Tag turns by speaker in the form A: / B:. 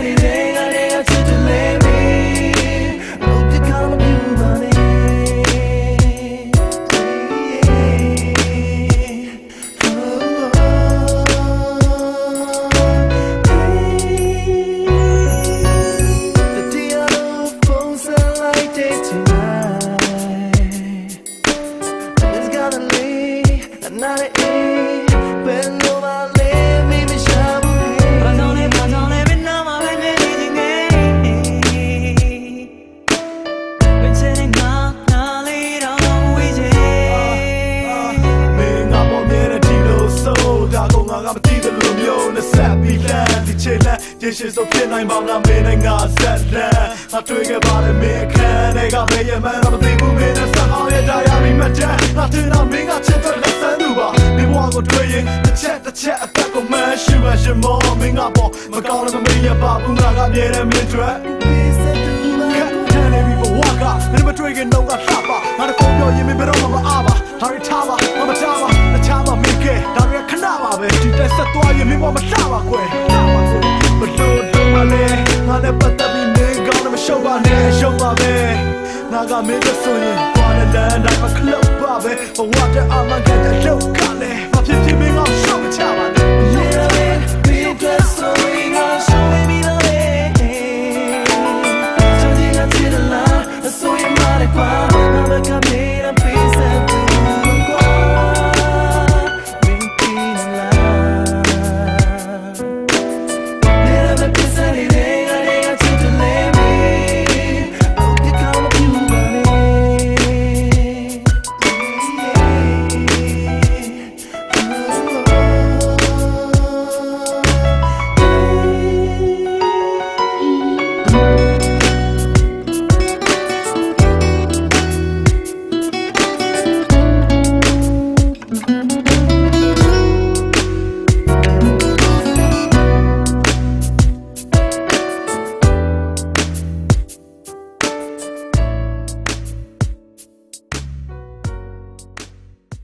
A: Saturday. ရေရှိဆိုဖြစ်နိုင်ပါမလားမင်းနဲ့ငါဆက်လန်းငါတွေ့ခဲ့ပါလေမင်းခန်းတွေကဘယ်ရမှန်းတော့မသိဘူးမင်းနဲ့ဆက်အောင်ရတာရပြီမတန်းငါတင်တော့မင်းကချစ်တဲ့လက်ဆန်းသူပါမင်းဘဝကိုတွေ့ရင်တစ်ချက်တစ်ချက်အသက်ကိုမှန်းရှိမှရှိမောမင်းကပေါ်မကောင်းလည်းမမေ့ရပါဘူးငါကမြဲတဲ့မင်းတွေ
B: Listen to my
A: ခက်တယ်နေပြီဘဝကမင်းမတွေ့ခင်တော့ကလှပါငါတကုန်းပြောရင်မင်း နာကမင်းတို့ဆိုရင်ဘာနဲ့လမ်းတိုင်းမခလုတ်ပါပဲဘဝတဲ့အာမခံတဲ့ရုပ်ကလည်းမဖြစ်ဖြစ်မင်းကရှော့မချပါနဲ့
B: Come